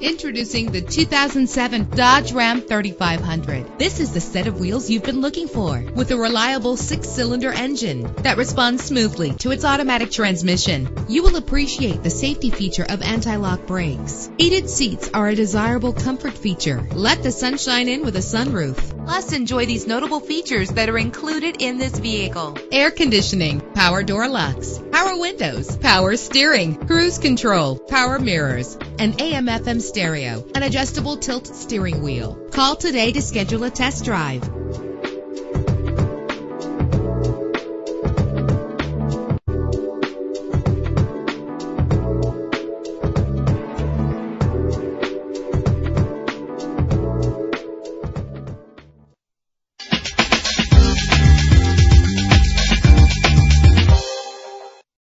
Introducing the 2007 Dodge Ram 3500. This is the set of wheels you've been looking for with a reliable six-cylinder engine that responds smoothly to its automatic transmission. You will appreciate the safety feature of anti-lock brakes. Heated seats are a desirable comfort feature. Let the sunshine in with a sunroof. Plus, enjoy these notable features that are included in this vehicle. Air conditioning, power door locks, power windows, power steering, cruise control, power mirrors, and AM FM stereo, an adjustable tilt steering wheel. Call today to schedule a test drive.